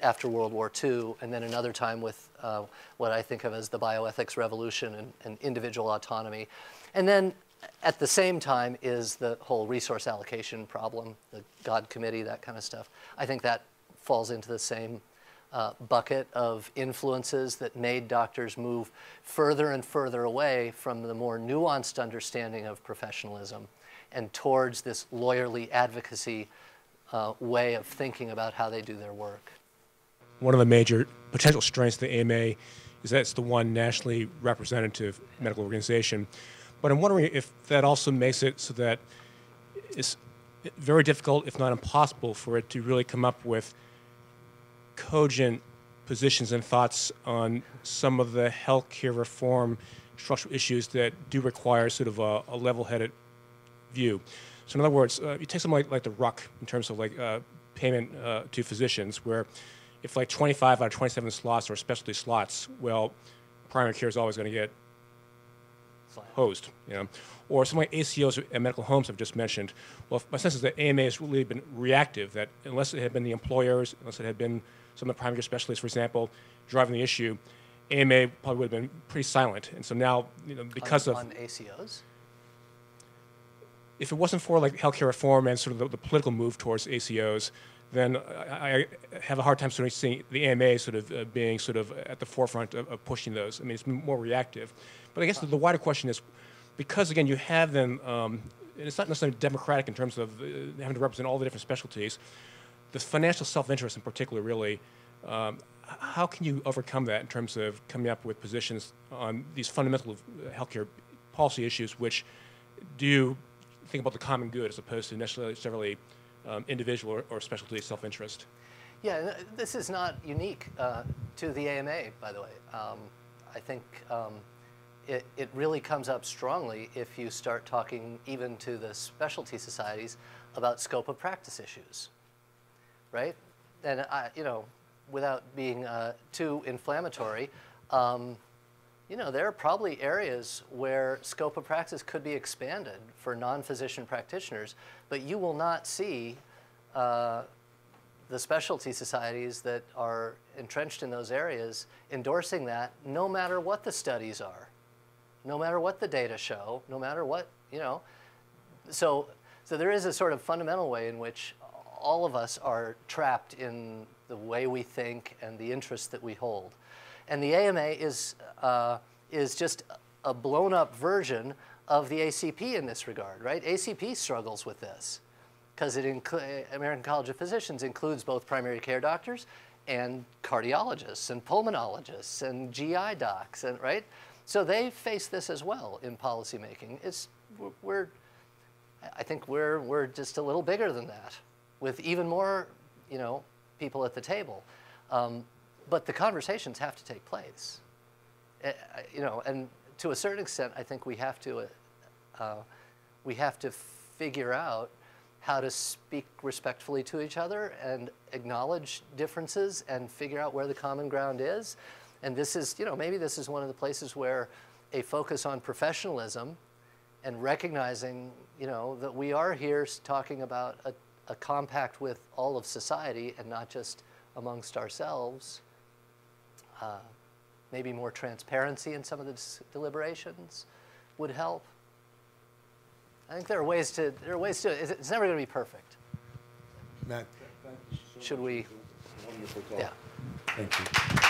after World War II, and then another time with uh, what I think of as the bioethics revolution and, and individual autonomy. And then at the same time is the whole resource allocation problem, the God Committee, that kind of stuff. I think that falls into the same uh, bucket of influences that made doctors move further and further away from the more nuanced understanding of professionalism and towards this lawyerly advocacy uh, way of thinking about how they do their work. One of the major potential strengths of the AMA is that it's the one nationally representative medical organization. But I'm wondering if that also makes it so that it's very difficult, if not impossible, for it to really come up with cogent positions and thoughts on some of the healthcare reform structural issues that do require sort of a, a level-headed view. So in other words, uh, you take something like, like the RUC in terms of like uh, payment uh, to physicians, where if like 25 out of 27 slots are specialty slots, well, primary care is always going to get hosed, you know. Or something like ACOs and medical homes I've just mentioned. Well, my sense is that AMA has really been reactive, that unless it had been the employers, unless it had been some of the primary care specialists, for example, driving the issue, AMA probably would have been pretty silent. And so now, you know, because on, of on ACOs. if it wasn't for like healthcare reform and sort of the, the political move towards ACOs, then I, I have a hard time sort of seeing the AMA sort of uh, being sort of at the forefront of, of pushing those. I mean, it's more reactive. But I guess the, the wider question is, because again, you have them, um, and it's not necessarily democratic in terms of uh, having to represent all the different specialties. The financial self-interest, in particular, really, um, how can you overcome that in terms of coming up with positions on these fundamental healthcare policy issues, which do you think about the common good as opposed to necessarily um, individual or, or specialty self-interest? Yeah, this is not unique uh, to the AMA, by the way. Um, I think um, it, it really comes up strongly if you start talking even to the specialty societies about scope of practice issues, right? And I, you know, without being uh, too inflammatory, um, you know, there are probably areas where scope of practice could be expanded for non-physician practitioners, but you will not see uh, the specialty societies that are entrenched in those areas endorsing that no matter what the studies are, no matter what the data show, no matter what, you know. So, so there is a sort of fundamental way in which all of us are trapped in the way we think and the interests that we hold. And the AMA is, uh, is just a blown up version of the ACP in this regard, right? ACP struggles with this because it American College of Physicians includes both primary care doctors and cardiologists and pulmonologists and GI docs, and right. So they face this as well in policymaking. It's we're, I think we're we're just a little bigger than that, with even more, you know, people at the table. Um, but the conversations have to take place, Uh, you know, and to a certain extent, I think we have to uh, we have to figure out how to speak respectfully to each other and acknowledge differences and figure out where the common ground is. And this is, you know, maybe this is one of the places where a focus on professionalism and recognizing, you know, that we are here talking about a, a compact with all of society and not just amongst ourselves. Uh, maybe more transparency in some of the deliberations would help. I think there are ways to there are ways to it's, it's never going to be perfect. Matt, Should we? wonderful talk. Yeah. Thank you.